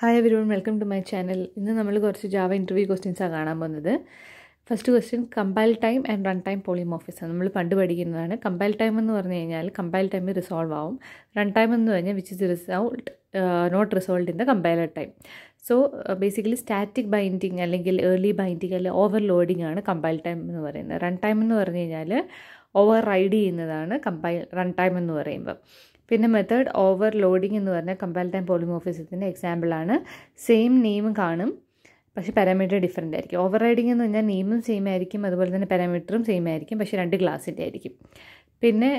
Hi everyone welcome to my channel ഇന്ന് നമ്മൾ കുറച്ച് ജാവ ഇന്റർവ്യൂ ക്വസ്റ്റ്യൻസാണ് കാണാൻ പോകുന്നത്. First question compile time and run time polymorphism നമ്മൾ പണ്ട് പഠിക്കുന്നതാണ്. കമ്പൈൽ ടൈം എന്ന് പറഞ്ഞു കഴിഞ്ഞാൽ കമ്പൈൽ ടൈം റിസോൾവ് ആവും. റൺ ടൈം എന്ന് പറഞ്ഞാൽ which is resolved not resolved in the compiler time so basically static binding അല്ലെങ്കിൽ ഏർലി ബൈൻഡിങ് അല്ലെങ്കിൽ ഓവർ ലോഡിംഗ് ആണ് കമ്പൈൽ ടൈം എന്ന് പറയുന്നത്. റൺ ടൈം എന്ന് പറഞ്ഞു കഴിഞ്ഞാൽ ഓവർ റൈഡ് ചെയ്യുന്നതാണ് കമ്പൈൽ റൺ ടൈം എന്ന് പറയുമ്പോൾ പിന്നെ മെത്തേഡ് ഓവർ ലോഡിംഗ് എന്ന് പറഞ്ഞാൽ കമ്പാൽ ടൈം പോളിമോഫിസത്തിന്റെ എക്സാമ്പിളാണ് സെയിം നെയിം കാണും പക്ഷേ പാരാമീറ്റർ ഡിഫറെന്റ് ആയിരിക്കും. ഓവർ റൈഡിംഗ് എന്ന് പറഞ്ഞാൽ നെയിമും സെയിം ആയിരിക്കും അതുപോലെ തന്നെ പാരാമീറ്ററും സെയിം ആയിരിക്കും പക്ഷേ രണ്ട് ക്ലാസ്സിന്റെ ആയിരിക്കും. പിന്നെ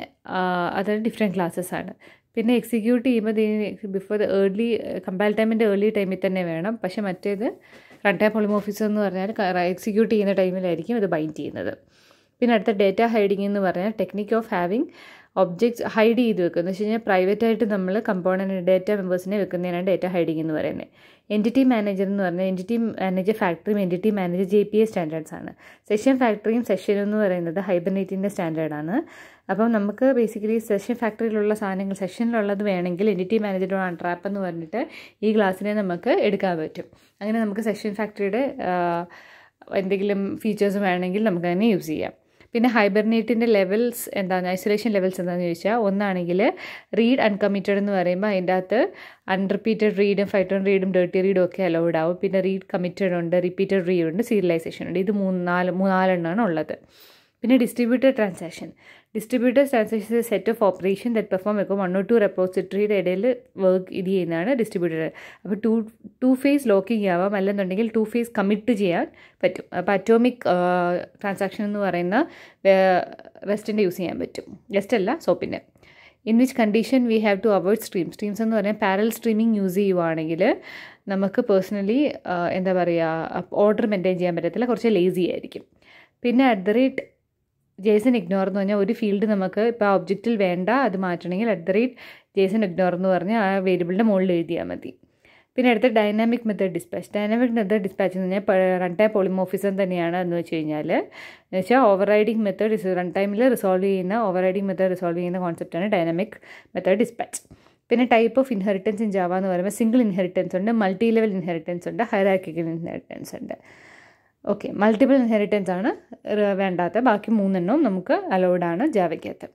അതായത് ഡിഫറെന്റ് ക്ലാസ്സസ് ആണ്. പിന്നെ എക്സിക്യൂട്ട് ചെയ്യുമ്പോൾ ബിഫോർ ദ ഏർലി കമ്പാൽ ടൈമിന്റെ ഏർലി ടൈമിൽ തന്നെ വേണം. പക്ഷേ മറ്റേത് റൺ ടൈം ഓഫീസർ എന്ന് പറഞ്ഞാൽ എക്സിക്യൂട്ട് ചെയ്യുന്ന ടൈമിലായിരിക്കും അത് ബൈൻഡ് ചെയ്യുന്നത്. പിന്നെ അടുത്ത ഡേറ്റ ഹൈഡിങ് എന്ന് പറഞ്ഞാൽ technique of having objects hide ചെയ്ത് വെക്കുക എന്ന് വെച്ച് കഴിഞ്ഞാൽ പ്രൈവറ്റ് ആയിട്ട് നമ്മൾ കമ്പോണന്റ് ഡേറ്റ മെമ്പേഴ്സിനെ വെക്കുന്നതിനാണ് ഡേറ്റ ഹൈഡിങ് എന്ന് പറയുന്നത്. എന്റിറ്റി മാനേജർ എന്ന് പറഞ്ഞാൽ entity manager ഫാക്ടറിയും entity manager J P A standards ആണ്. സെഷൻ ഫാക്ടറിയും സെഷൻ എന്ന് പറയുന്നത് ഹൈബർനേറ്റിന്റെ സ്റ്റാൻഡേർഡാണ് അപ്പം നമുക്ക് ബേസിക്കലി സെഷൻ ഫാക്ടറിയിലുള്ള സാധനങ്ങൾ സെഷനിലുള്ളത് വേണമെങ്കിൽ എന്റിറ്റി മാനേജർ ട്രാപ്പ് എന്ന് പറഞ്ഞിട്ട് ഈ ക്ലാസ്സിനെ നമുക്ക് എടുക്കാൻ പറ്റും. അങ്ങനെ നമുക്ക് സെഷൻ ഫാക്ടറിയുടെ എന്തെങ്കിലും ഫീച്ചേഴ്സ് വേണമെങ്കിൽ നമുക്ക് തന്നെ യൂസ് ചെയ്യാം. പിന്നെ ഹൈബർനേറ്റിന്റെ ലെവൽസ് എന്താണ് ഐസൊലേഷൻ ലെവൽസ് എന്താണെന്ന് ചോദിച്ചാൽ ഒന്നാണെങ്കിൽ റീഡ് അൺകമ്മിറ്റഡ് എന്ന് പറയുമ്പോൾ അതിന്റെ അകത്ത് അൺറിപ്പീറ്റഡ് റീഡും ഫൈറ്റോൺ റീഡും ഡേർട്ടി റീഡും ഒക്കെ അലൗഡ് ആവും. പിന്നെ റീഡ് കമ്മിറ്റഡ് ഉണ്ട് റിപ്പീറ്റഡ് റീഡ് ഉണ്ട് സീരിയലൈസേഷൻ ഉണ്ട്. ഇത് മൂന്ന് നാല് മൂന്നാലെണ്ണമാണ് ഉള്ളത്. പിന്നെ distributed transaction distributed transaction is set of operation that perform വെക്കും വൺ ഓർ ടു റെപ്പോസിറ്ററിയുടെ ഇടയിൽ വർക്ക് ഇത് ചെയ്യുന്നതാണ് ഡിസ്ട്രിബ്യൂട്ടർ അപ്പോൾ ടു ടു ഫേസ് ലോക്കിംഗ് ആവാം. അല്ലെന്നുണ്ടെങ്കിൽ ടു ഫേസ് കമ്മിറ്റ് ചെയ്യാൻ പറ്റും. അപ്പോൾ അറ്റോമിക് ട്രാൻസാക്ഷൻ എന്ന് പറയുന്ന റെസ്റ്റിന്റെ യൂസ് ചെയ്യാൻ പറ്റും. ജസ്റ്റ് അല്ല സോപ്പിന്റെ in which condition we have to avoid stream streams എന്ന് പറഞ്ഞാൽ പാരൽ സ്ട്രീമിംഗ് യൂസ് ചെയ്യുവാണെങ്കിൽ നമുക്ക് പേഴ്സണലി എന്താ പറയുക ഓർഡർ മെയിന്റെയിൻ ചെയ്യാൻ പറ്റത്തില്ല. കുറച്ച് ലേസി ആയിരിക്കും. പിന്നെ at the rate JSON ignore എന്ന് പറഞ്ഞാൽ ഒരു ഫീൽഡ് നമുക്ക് ഇപ്പോൾ ആ ഒബ്ജക്റ്റിൽ വേണ്ട അത് മാറ്റണമെങ്കിൽ at the rate JSON ignore എന്ന് പറഞ്ഞാൽ ആ വേരിയബിളിന്റെ മുകളിൽ എഴുതിയാൽ മതി. പിന്നെ അടുത്ത dynamic method dispatch. Dynamic method dispatch എന്ന് പറഞ്ഞാൽ റൺ ടൈം പോളിമോഫിസം തന്നെയാണ് എന്ന് വെച്ച് കഴിഞ്ഞാൽ എന്ന് വെച്ചാൽ ഓവർ റൈഡിങ് മെത്തേഡ് റൺ ടൈമിൽ റിസോൾവ് ചെയ്യുന്ന ഓവർ റൈഡിങ് മെത്തേഡ് റിസോൾവ് ചെയ്യുന്ന കോൺസെപ്റ്റാണ് ഡൈനാമിക് മെത്തേഡ് ഡിസ്പാച്ച് പിന്നെ type of inheritance in Java എന്ന് പറയുമ്പോൾ സിംഗിൾ ഇൻഹെറിറ്റൻസ് ഉണ്ട് മൾട്ടി ലെവൽ ഇൻഹെറിറ്റൻസ് ഉണ്ട് ഹൈറാർക്കിക്കൽ ഇൻഹെറിറ്റൻസ് ഉണ്ട്. ഓക്കെ മൾട്ടിപ്പിൾ ഇൻഹെറിറ്റൻസ് ആണ് വേണ്ടാത്ത. ബാക്കി മൂന്നെണ്ണവും നമുക്ക് അലൗഡ് ആണ് ജാവയ്ക്കകത്ത്.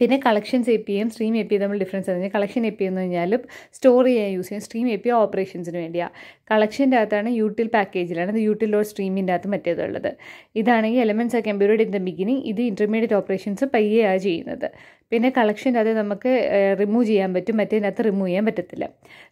പിന്നെ collections A P M stream A P തമ്മിൽ ഡിഫറൻസ് എന്ന് കളക്ഷൻ എ പി എന്ന് കഴിഞ്ഞാൽ സ്റ്റോർ ചെയ്യാൻ യൂസ് ചെയ്യും സ്ട്രീം എ പി ഓപ്പറേഷൻസിന് വേണ്ടിയാണ് കളക്ഷന്റെ അകത്താണ് യൂട്ടിൽ പാക്കേജിലാണ് ഇത് യൂട്ടിൽ ഓർ സ്ട്രീമിന്റെ അകത്ത് മറ്റേതുള്ളത്. ഇതാണെങ്കിൽ എലമെന്റ്സ് ഒക്കെ എംബ്രോയിഡ് ഇൻ ദ ബിഗിനിങ് ഇത് ഇന്റർമീഡിയറ്റ് ഓപ്പറേഷൻസ് പയ്യെയാണ് ചെയ്യുന്നത്. പിന്നെ കളക്ഷന്റെ അത് നമുക്ക് റിമൂവ് ചെയ്യാൻ പറ്റും. മറ്റേതിനകത്ത് റിമൂവ് ചെയ്യാൻ പറ്റത്തില്ല.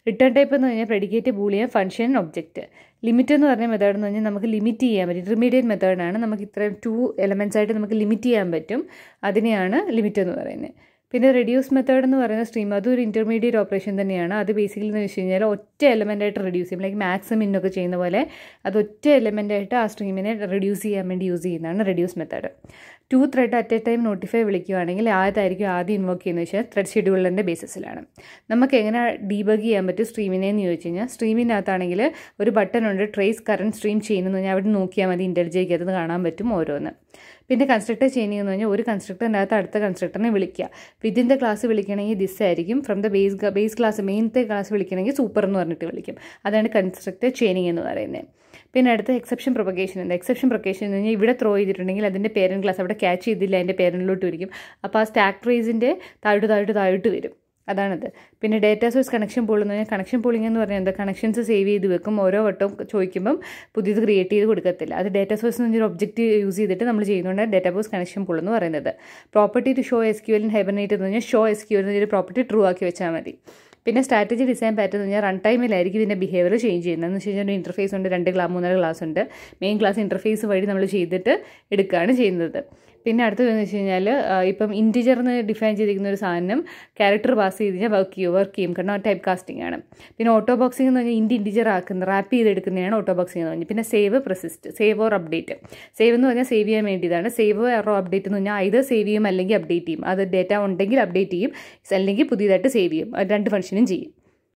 റിട്ടേൺ ടൈപ്പ് എന്ന് പറഞ്ഞാൽ predicate boolean function object limit എന്ന് പറഞ്ഞ മെത്തേഡ് എന്ന് പറഞ്ഞാൽ നമുക്ക് ലിമിറ്റ് ചെയ്യാൻ പറ്റും. ഇന്റർമീഡിയറ്റ് മെത്തേഡാണ് നമുക്ക് ഇത്രയും ടു എലമെൻസ് ആയിട്ട് നമുക്ക് ലിമിറ്റ് ചെയ്യാൻ പറ്റും. അതിനെയാണ് ലിമിറ്റ് എന്ന് പറയുന്നത്. പിന്നെ റെഡ്യൂസ് മെത്തേഡ് എന്ന് പറയുന്ന സ്ട്രീം അതും ഒരു ഇന്റർമീഡിയറ്റ് ഓപ്പറേഷൻ തന്നെയാണ്. അത് ബേസിക്കലി എന്ന് വെച്ച് കഴിഞ്ഞാൽ ഒറ്റ എലമെന്റായിട്ട് റെഡ്യൂസ് ചെയ്യും. ലൈക്ക് മാക്സ് മിന്നൊക്കെ ചെയ്യുന്ന പോലെ അത് ഒറ്റ എലമെന്റായിട്ട് ആ സ്ട്രീമിനെ റെഡ്യൂസ് ചെയ്യാൻ വേണ്ടി യൂസ് ചെയ്യുന്നതാണ് reduce method two thread at a time notify വിളിക്കുകയാണെങ്കിൽ ആദ്യമായിരിക്കും ആദ്യം ഇൻവോക്ക് ചെയ്യുന്നത്. വെച്ചാൽ ത്രെഡ് ഷെഡ്യൂളിന്റെ ബേസിസിലാണ് നമുക്ക് എങ്ങനെ ഡീബഗ് ചെയ്യാൻ പറ്റും സ്ട്രീമിനെ എന്ന് ചോദിച്ചു കഴിഞ്ഞാൽ സ്ട്രീമിനകത്താണെങ്കിൽ ഒരു ബട്ടൺ ഉണ്ട് ട്രേസ് കറണ്ട് സ്ട്രീം ചെയ്യുന്നു. പറഞ്ഞാൽ അവിടെ നോക്കിയാൽ മതി ഇന്റലിജയ്ക്ക് അത് കാണാൻ പറ്റും ഓരോന്ന്. പിന്നെ കൺസ്ട്രക്ടർ ചെയ്യുന്നത് എന്ന് പറഞ്ഞാൽ ഒരു കൺസ്ട്രക്ടറിന്റെ അകത്ത് അടുത്ത കൺസ്ട്രക്ടറിനെ വിളിക്കുക. വിത്തിൻ ദ ക്ലാസ് വിളിക്കണമെങ്കിൽ ദിസ് ആയിരിക്കും. From the base base class മെയിൻത്തെ class വിളിക്കണമെങ്കിൽ സൂപ്പർ എന്ന് പറഞ്ഞിട്ട് വിളിക്കും. അതാണ് കൺസ്ട്രക്ടർ ചെയിനിങ് എന്ന് പറയുന്നത്. പിന്നെ അടുത്ത് എക്സെപ്ഷൻ പ്രൊപ്പഗേഷൻ ഉണ്ട് എക്സെപ്ഷൻ പ്രൊക്കേഷൻ എന്ന് കഴിഞ്ഞാൽ ഇവിടെ ത്രോ ചെയ്തിട്ടുണ്ടെങ്കിൽ അതിന്റെ പേരൻ ക്ലാസ് അവിടെ ക്യാച്ച് ചെയ്തില്ല അതിന്റെ പേരനിലോട്ട് വരും അപ്പോൾ ആ സ്റ്റാക്ക് ട്രീസിന്റെ താഴോട്ട് താഴോട്ട് താഴോട്ട് വരും. അതാണത്. പിന്നെ ഡേറ്റാ സോഴ്സ് കണക്ഷൻ പൂൾ എന്ന് പറഞ്ഞാൽ കണക്ഷൻ പൂളിംഗ് എന്ന് പറഞ്ഞാൽ എന്താ? കണക്ഷൻസ് സേവ് ചെയ്ത് വെക്കും. ഓരോ വട്ടവും ചോദിക്കുമ്പം പുതിയത് ക്രിയേറ്റ് ചെയ്ത് കൊടുക്കത്തില്ല. അത് ഡേറ്റാ സോഴ്സ് എന്ന് പറഞ്ഞൊരു ഒബ്ജക്റ്റ് യൂസ് ചെയ്തിട്ട് നമ്മൾ ചെയ്യുന്നുണ്ട് ഡേറ്റാ ബോസ് കണക്ഷൻ പൂൾ എന്ന് പറയുന്നത്. Property to show S Q L hibernate എന്ന് പറഞ്ഞാൽ ഷോ എസ് ക്യൂ എന്നൊരു പ്രോപ്പർട്ടി ട്രൂ ആക്കി വെച്ചാൽ മതി. പിന്നെ സ്ട്രാറ്റജി ഡിസൈൻ പാറ്റേൺ എന്ന് പറഞ്ഞാൽ റൺ ടൈമിലായിരിക്കും ഇതിന്റെ ബിഹേവിയർ ചേഞ്ച് ചെയ്യുന്നത്. എന്ന് വെച്ച് കഴിഞ്ഞാൽ ഒരു ഇന്റർഫേസ് ഉണ്ട് രണ്ട് ക്ലാസ് മൂന്നര ക്ലാസ് ഉണ്ട്. മെയിൻ ക്ലാസ് ഇന്റർഫേസ് വഴി നമ്മൾ ചെയ്തിട്ട് എടുക്കുകയാണ് ചെയ്യുന്നത്. പിന്നെ അടുത്തതെന്ന് വെച്ച് കഴിഞ്ഞാൽ ഇപ്പം ഇന്റിജർ എന്ന് ഡിഫൈൻ ചെയ്തിരിക്കുന്ന ഒരു സാധനം ക്യാരക്ടർ പാസ് ചെയ്ത് കഴിഞ്ഞാൽ വർക്ക് ചെയ്യും വർക്ക് ചെയ്യും. കാരണം ടൈപ്പ് കാസ്റ്റിംഗ് ആണ്. പിന്നെ ഓട്ടോ ബോക്സിംഗ് എന്ന് പറഞ്ഞാൽ ഇന്റി ഇന്റിജർ ആക്കുന്ന റാപ്പ് ചെയ്തെടുക്കുന്നതാണ് ഓട്ടോ ബോക്സിംഗ് എന്ന് പറഞ്ഞാൽ പിന്നെ save persist save or update save എന്ന് പറഞ്ഞാൽ സേവ് ചെയ്യാൻ വേണ്ടിയതാണ്. സേവ് ഓർ അപ്ഡേറ്റ് എന്ന് പറഞ്ഞാൽ ഇത് സേവ് ചെയ്യും അല്ലെങ്കിൽ അപ്ഡേറ്റ് ചെയ്യും. അത് ഡേറ്റ ഉണ്ടെങ്കിൽ അപ്ഡേറ്റ് ചെയ്യും അല്ലെങ്കിൽ പുതിയതായിട്ട് സേവ് ചെയ്യും. രണ്ട് ഫംഗ്ഷനും ചെയ്യും.